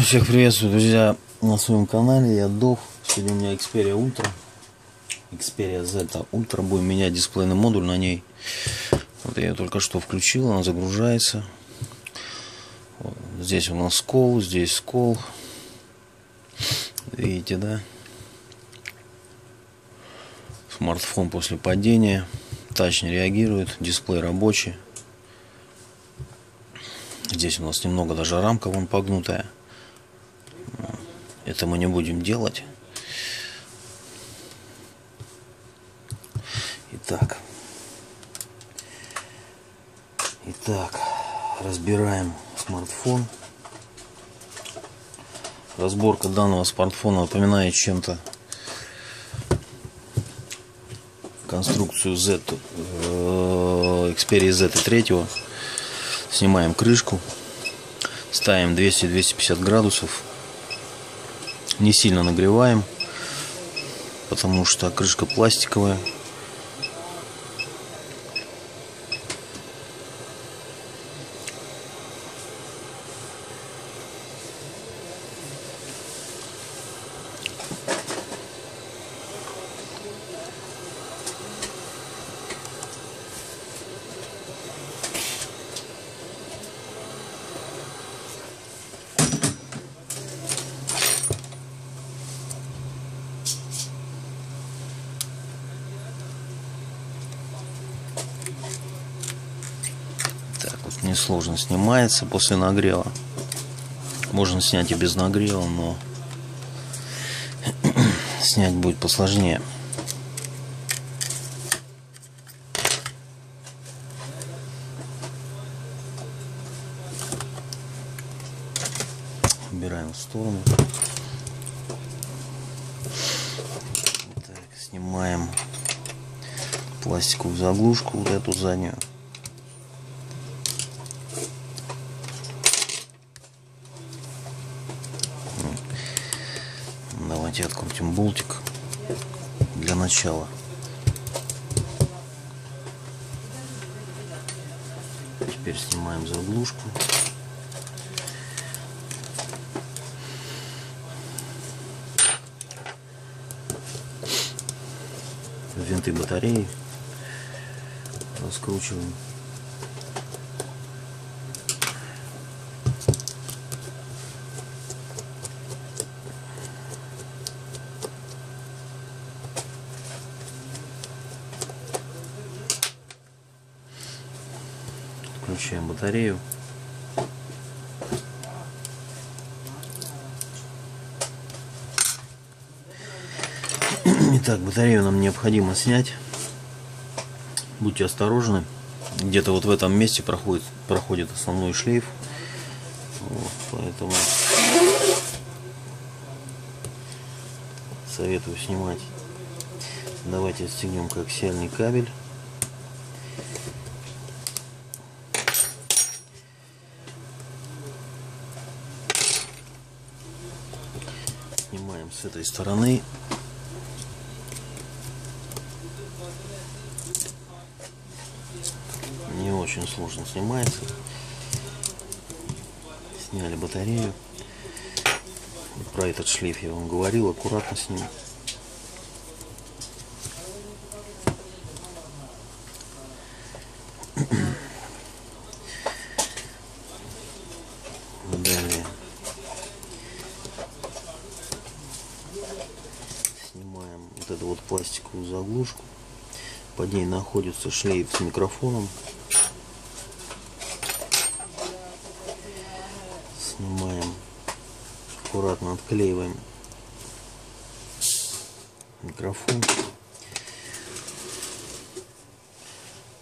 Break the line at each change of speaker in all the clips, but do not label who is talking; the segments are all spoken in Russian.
Всех приветствую, друзья, на своем канале. Я Дов. Сегодня у меня Xperia Ultra. Xperia Z Ultra. Будем менять дисплейный модуль на ней. Вот я ее только что включил, она загружается. Вот. Здесь у нас скол, здесь скол. Видите, да? Смартфон после падения. Тач не реагирует, дисплей рабочий. Здесь у нас немного даже рамка вон погнутая. Это мы не будем делать. Итак. Итак, разбираем смартфон. Разборка данного смартфона напоминает чем-то конструкцию Z э, Xperia Z3 Снимаем крышку. Ставим 200-250 градусов. Не сильно нагреваем, потому что крышка пластиковая. Так вот несложно снимается после нагрева. Можно снять и без нагрева, но снять будет посложнее. Убираем в сторону. Так, снимаем пластиковую заглушку, вот эту заднюю. Давайте открутим болтик для начала. Теперь снимаем заглушку. Винты батареи раскручиваем. Батарею. Итак, батарею нам необходимо снять. Будьте осторожны. Где-то вот в этом месте проходит, проходит основной шлейф. Вот, поэтому советую снимать. Давайте отстегнем коаксиальный кабель. Снимаем с этой стороны. Не очень сложно снимается. Сняли батарею. Про этот шлейф я вам говорил, аккуратно с. Далее снимаем вот эту вот пластиковую заглушку. Под ней находится шлейф с микрофоном. Снимаем, аккуратно отклеиваем микрофон.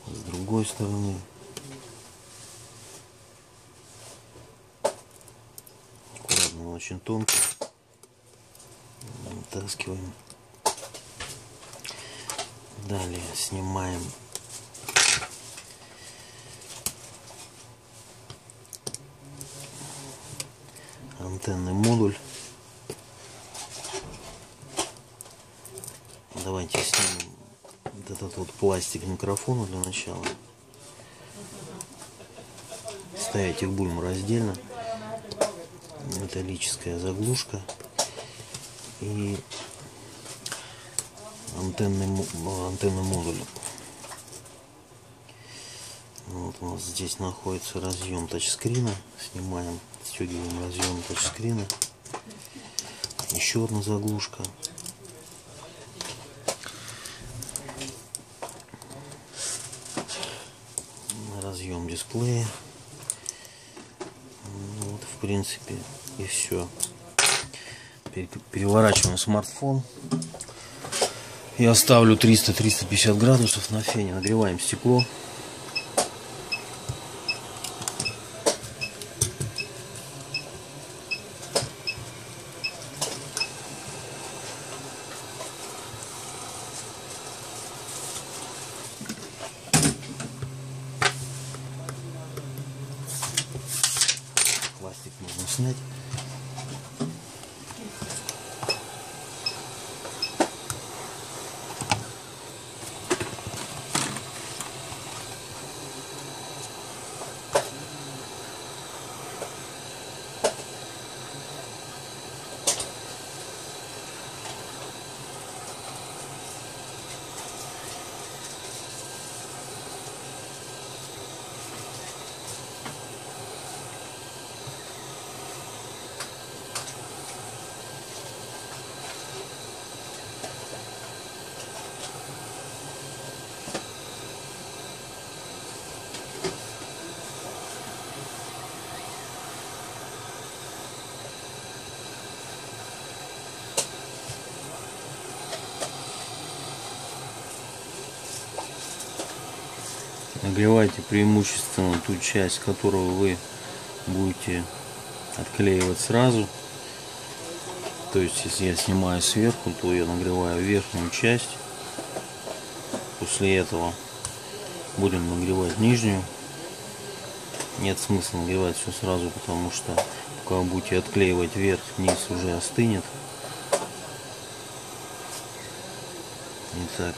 С другой стороны аккуратно, очень тонко вытаскиваем. Далее снимаем антенный модуль. Давайте снимем вот этот вот пластик микрофона для начала. Ставить их будем раздельно. металлическая заглушка и антенный, антенный модуль. Вот у нас здесь находится разъем тачскрина. Снимаем, стегиваем разъем тачскрина. Еще одна заглушка. Разъем дисплея. Вот, в принципе, и все. Переворачиваем смартфон. Я ставлю 300-350 градусов на фене. Нагреваем стекло. пластик можно снять. Нагревайте преимущественно ту часть, которую вы будете отклеивать сразу. То есть, если я снимаю сверху, то я нагреваю верхнюю часть. После этого будем нагревать нижнюю. Нет смысла нагревать все сразу, потому что пока вы будете отклеивать верх, низ уже остынет. Итак,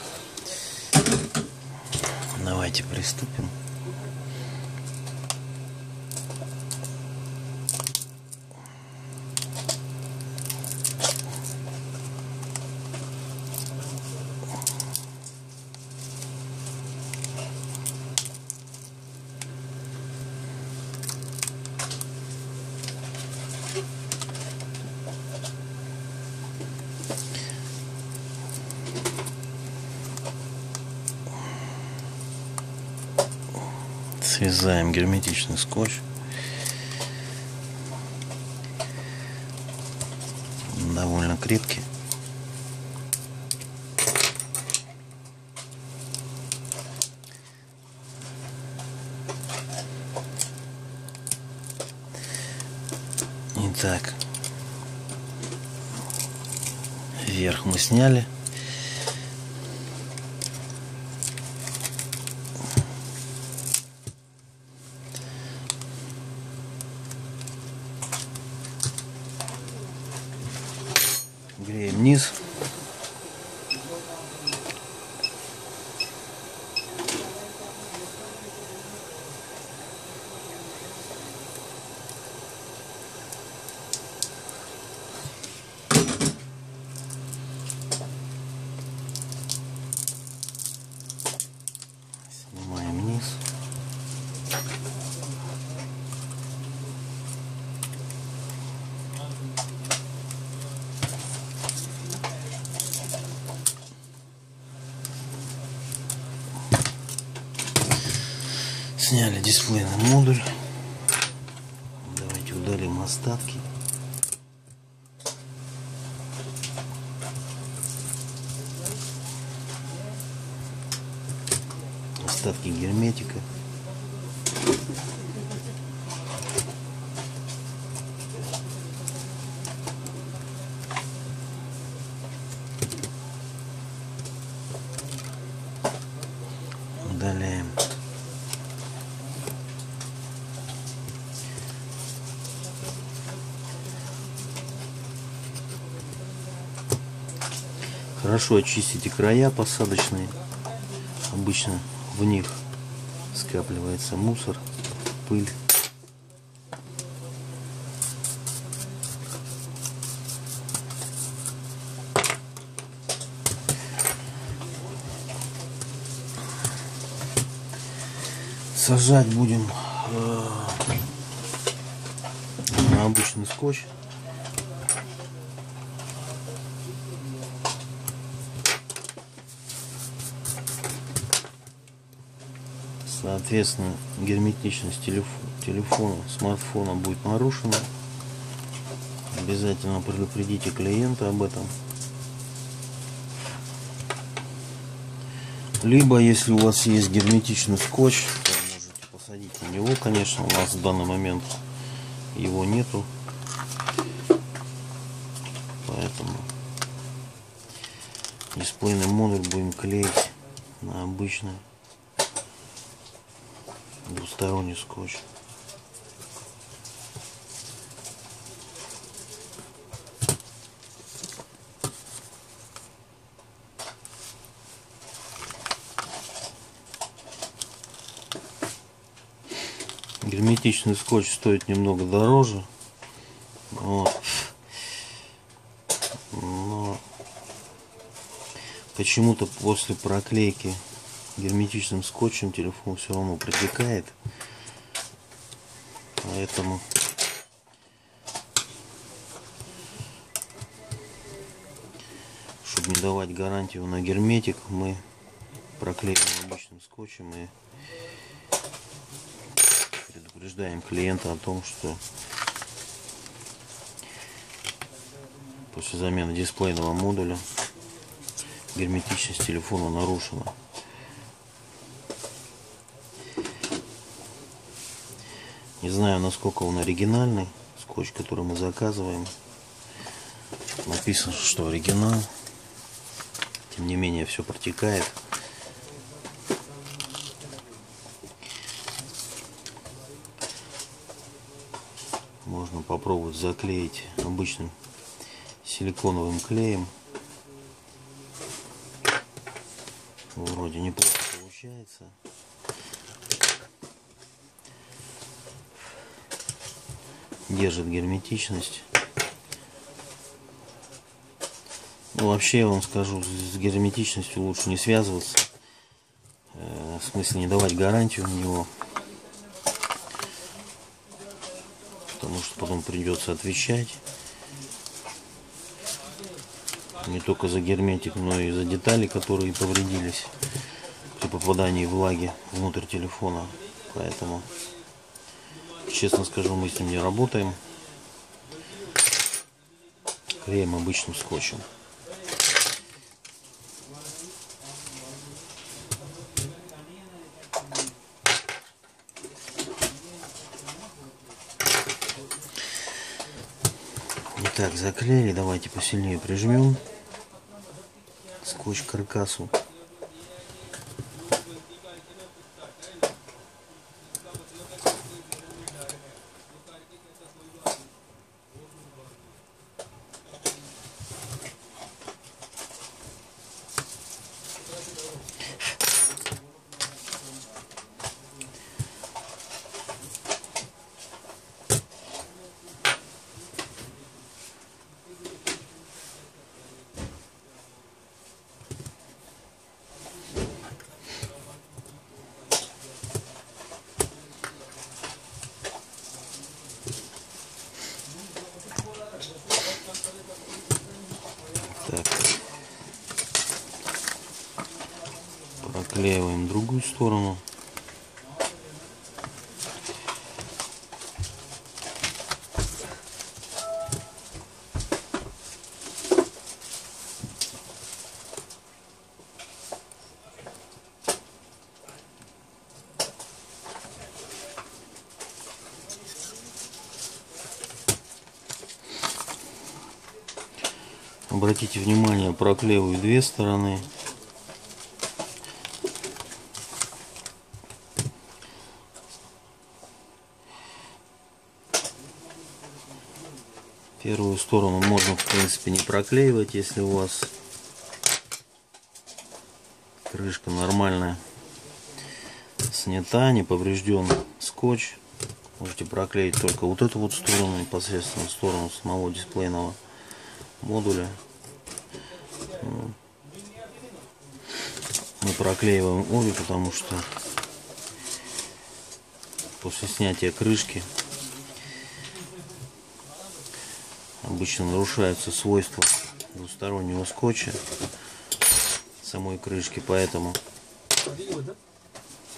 Давайте приступим. Срезаем герметичный скотч. Довольно крепкий. Итак, вверх мы сняли. греем низ. Снимаем низ. Сняли дисплейный модуль. Давайте удалим остатки. Остатки герметика. Хорошо очистите края посадочные. Обычно в них скапливается мусор, пыль. Сажать будем э, на обычный скотч. Соответственно, герметичность телефона, смартфона будет нарушена. Обязательно предупредите клиента об этом. Либо, если у вас есть герметичный скотч, то можете посадить на него, конечно, у нас в данный момент его нету. Поэтому дисплейный модуль будем клеить на обычный двусторонний скотч. Герметичный скотч стоит немного дороже. Вот. Но почему-то после проклейки герметичным скотчем телефон все равно протекает. Поэтому чтобы не давать гарантию на герметик, мы проклеим обычным скотчем и предупреждаем клиента о том, что после замены дисплейного модуля герметичность телефона нарушена. Не знаю, насколько он оригинальный. Скотч, который мы заказываем. Написано, что оригинал. Тем не менее, все протекает. Можно попробовать заклеить обычным силиконовым клеем. Вроде неплохо получается. Держит герметичность. Ну, вообще, я вам скажу, с герметичностью лучше не связываться. Э, в смысле, не давать гарантию на него. Потому что потом придется отвечать. Не только за герметик, но и за детали, которые повредились при попадании влаги внутрь телефона. Поэтому Честно скажу, мы с ним не работаем. Клеим обычным скотчем. Итак, заклеили. Давайте посильнее прижмем скотч к каркасу. Проклеиваем другую сторону. Обратите внимание, проклеиваю две стороны. Первую сторону можно в принципе не проклеивать, если у вас крышка нормальная, снята, не поврежден скотч. Можете проклеить только вот эту вот сторону, непосредственно сторону самого дисплейного модуля. Мы проклеиваем обе, потому что после снятия крышки обычно нарушаются свойства двустороннего скотча самой крышки, поэтому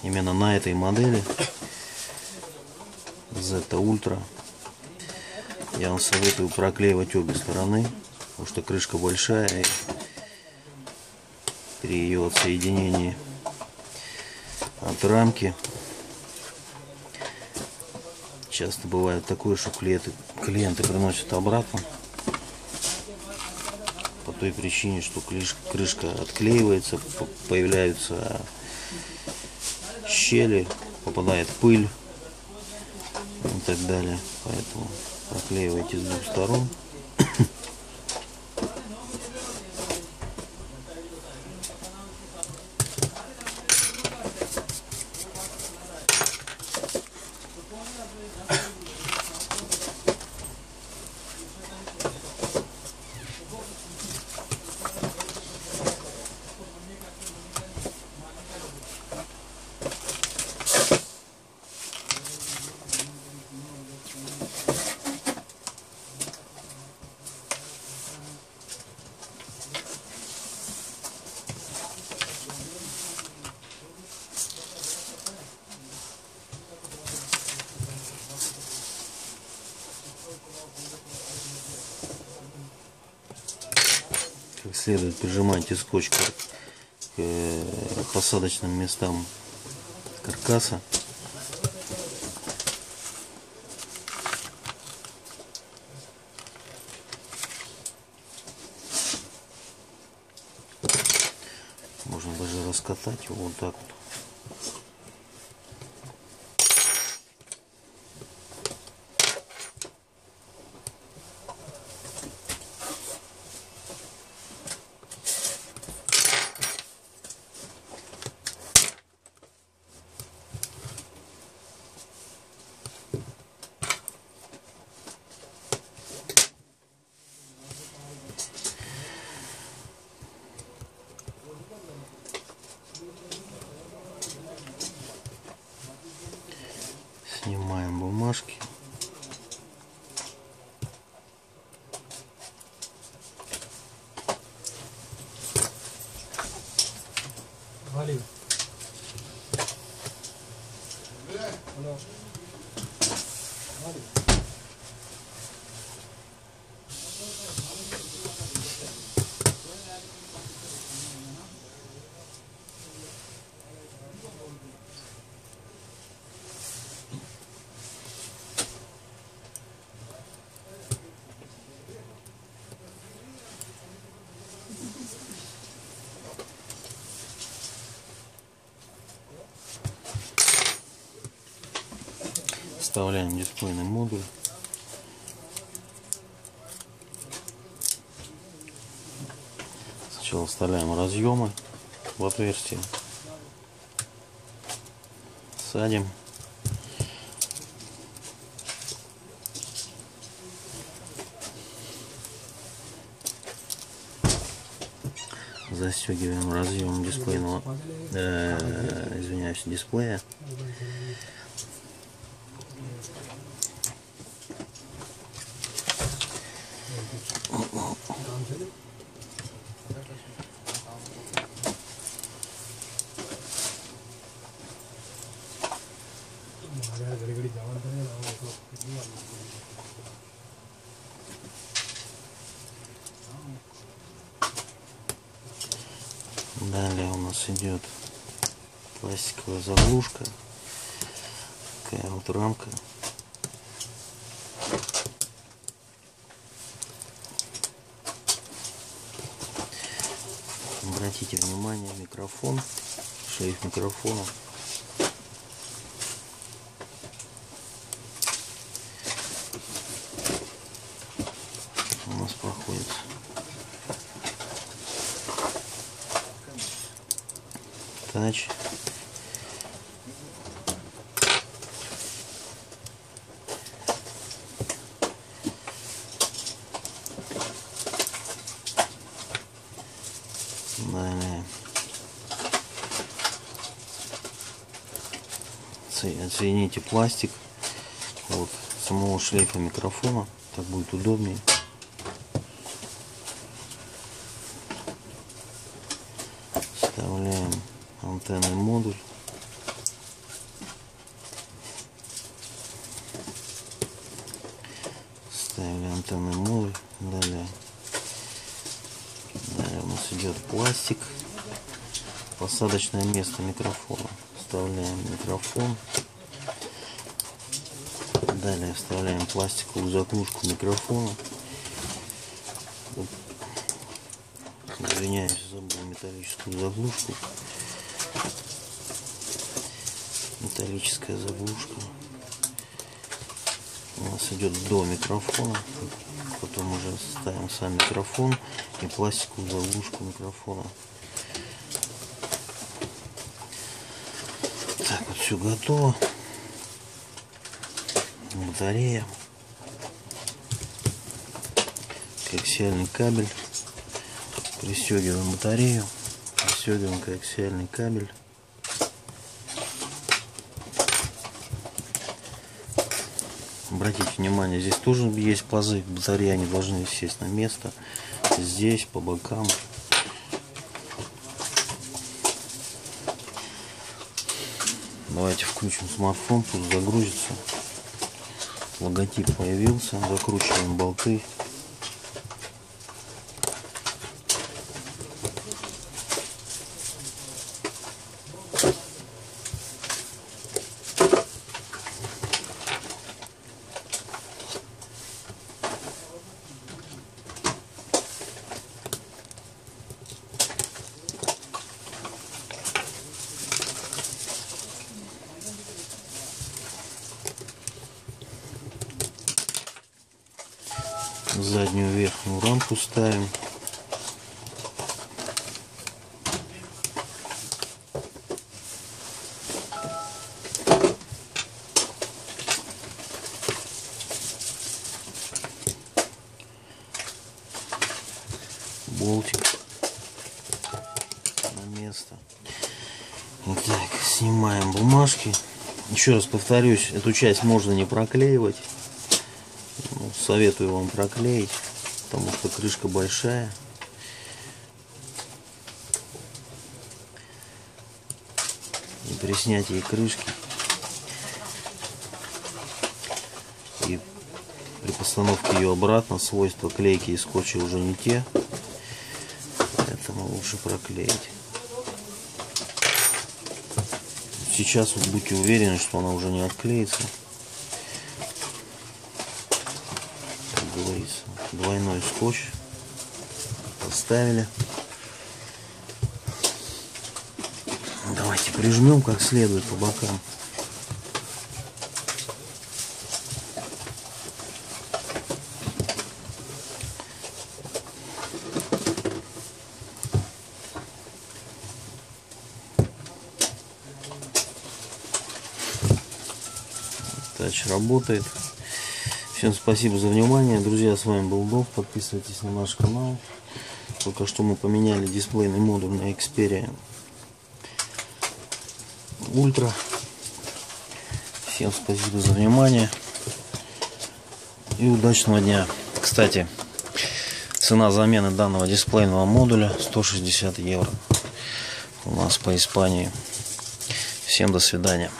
именно на этой модели Zeta Ultra я вам советую проклеивать обе стороны, потому что крышка большая и при ее отсоединении от рамки часто бывает такое, что клиенты, клиенты приносят обратно по той причине, что крышка отклеивается, появляются щели, попадает пыль и так далее. Поэтому проклеивайте с двух сторон. как следует прижимайте скотч к э, посадочным местам каркаса. Можно даже раскатать его вот так вот Снимаем бумажки.
Вали.
Вставляем дисплейный модуль. Сначала вставляем разъемы в отверстие. Садим. Застегиваем разъем дисплейного, э, извиняюсь, дисплея. Далее у нас идет пластиковая заглушка. Такая вот рамка. Обратите внимание, микрофон, шлейф микрофона. У нас проходит тач. Отсоедините пластик вот самого шлейфа микрофона. Так будет удобнее. Вставляем антенный модуль. Ставили антенный модуль. Далее. Далее у нас идет пластик. Посадочное место микрофона. Вставляем микрофон. Далее вставляем пластиковую заглушку микрофона. Извиняюсь, забыл металлическую заглушку. Металлическая заглушка. У нас идет до микрофона. Потом уже ставим сам микрофон и пластиковую заглушку микрофона. Так, вот все готово. Батарея. Коаксиальный кабель. Пристегиваем батарею. Пристегиваем коаксиальный кабель. Обратите внимание, здесь тоже есть пазы батареи, они должны сесть на место. Здесь, по бокам. Давайте включим смартфон, пусть загрузится. Логотип появился, закручиваем болты. заднюю ставим. Болтик на место. Итак, снимаем бумажки. Еще раз повторюсь, эту часть можно не проклеивать. Ну, советую вам проклеить, потому что крышка большая. И при снятии крышки и при постановке ее обратно свойства клейки и скотча уже не те. Поэтому лучше проклеить. Сейчас вот будьте уверены, что она уже не отклеится. Как говорится, двойной скотч поставили. Давайте прижмем как следует по бокам. Тач работает. Всем спасибо за внимание. Друзья, с вами был Дов. Подписывайтесь на наш канал. Только что мы поменяли дисплейный модуль на Xperia Ultra. Всем спасибо за внимание. И удачного дня. Кстати, цена замены данного дисплейного модуля 160 евро. У нас по Испании. Всем до свидания.